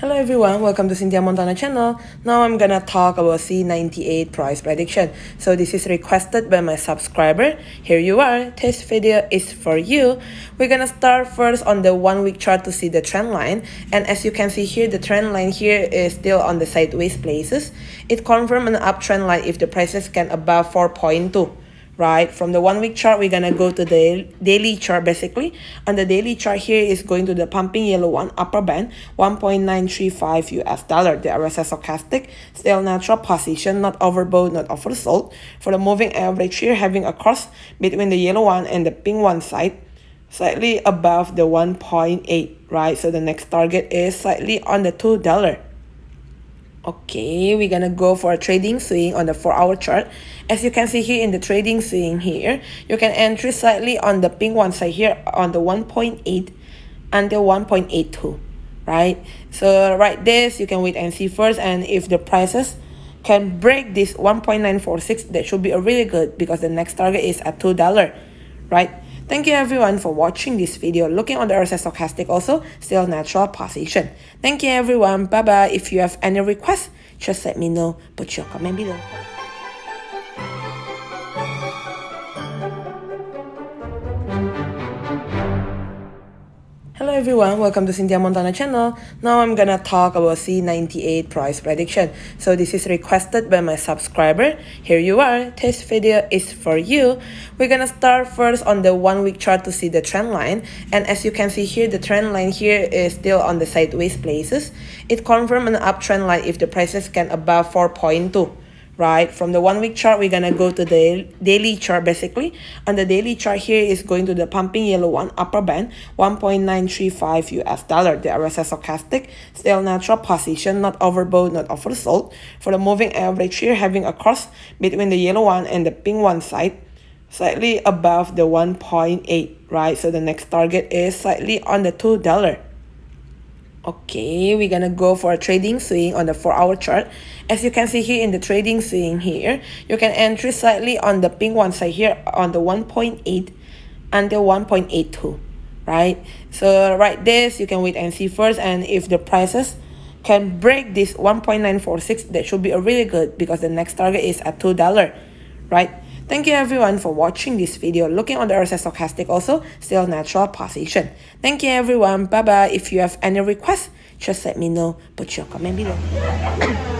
Hello everyone, welcome to Cynthia Montana channel. Now I'm gonna talk about C98 price prediction. So this is requested by my subscriber. Here you are, this video is for you. We're gonna start first on the one week chart to see the trend line. And as you can see here, the trend line here is still on the sideways places. It confirms an uptrend line if the prices can above 4.2 right? From the one week chart, we're gonna go to the daily chart basically. On the daily chart here is going to the pumping yellow one, upper band, 1.935 US dollar. The RSI stochastic, still natural position, not overbought, not oversold. For the moving average here, having a cross between the yellow one and the pink one side, slightly above the 1.8, right? So the next target is slightly on the $2. Okay, we're gonna go for a trading swing on the 4 hour chart. As you can see here in the trading swing here, you can enter slightly on the pink one side here on the 1.8 until 1.82, right? So right this, you can wait and see first and if the prices can break this 1.946, that should be a really good because the next target is at $2, right? Thank you everyone for watching this video. Looking on the RSI stochastic also, still natural position. Thank you everyone. Bye bye. If you have any requests, just let me know. Put your comment below. Hello everyone, welcome to Cynthia Montana channel. Now I'm gonna talk about C98 price prediction. So this is requested by my subscriber. Here you are, this video is for you. We're gonna start first on the one week chart to see the trend line. And as you can see here, the trend line here is still on the sideways places. It confirms an uptrend line if the prices can above 4.2 right? From the one week chart, we're gonna go to the daily chart basically. On the daily chart here is going to the pumping yellow one, upper band, 1.935 US dollar. The RSI stochastic, still natural position, not overbought, not oversold. For the moving average here, having a cross between the yellow one and the pink one side, slightly above the 1.8, right? So the next target is slightly on the $2. Okay, we're gonna go for a trading swing on the 4 hour chart. As you can see here in the trading swing here, you can enter slightly on the pink one side here on the 1.8 until 1.82, right? So right this, you can wait and see first and if the prices can break this 1.946, that should be a really good because the next target is at $2, right? Thank you everyone for watching this video. Looking on the RSI stochastic also, still natural position. Thank you everyone. Bye bye. If you have any requests, just let me know. Put your comment below.